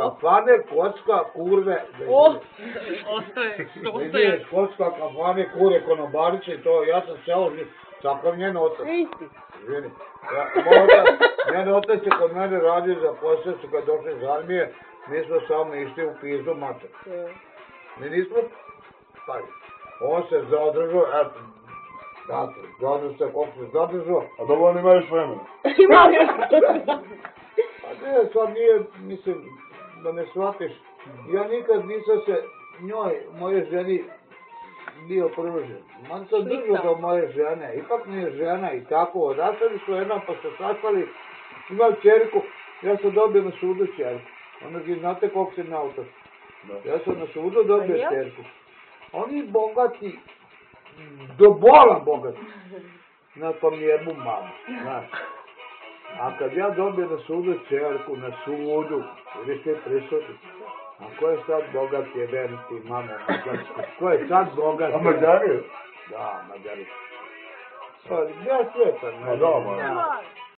Kafane, kocka, kurve. O, ostaje, ostaje. kocka, kafane, kure, konobarice i to, ja sam seo, takav njen otac. Isti. Izvini. Ja, otac, njen otac je kod mene radio za posljedicu kad došli iz armije, mi smo samo išli u pizdu mača. Mi nismo, pazi, on se zadržao, eto, Dakle, zadržao se koliko se zadržao, A dobro, on ima još vremena. Ima još. a ne, sad nije, mislim, da me shvatiš, ja nikad nisam se njoj, moje ženi, bio pružen. Man sam držao do moje žene, ipak mi je žena i tako, rastali su jednom pa se sastali, imao čerku, ja sam dobio na sudu čerku. Onda vi znate koliko sam auto. Ja sam na sudu dobio je? čerku. Oni bogati, do bola bogati. Na tom jebu mamu, znaš. A kad ja dobijem na sudu čerku, na sudu, vidiš ti prisutni, a ko je sad bogat je ti mamo, mađarsko? Ko je sad bogat? A Mađari? Da, Mađari. Pa, ja sve pa, Ma da, ma.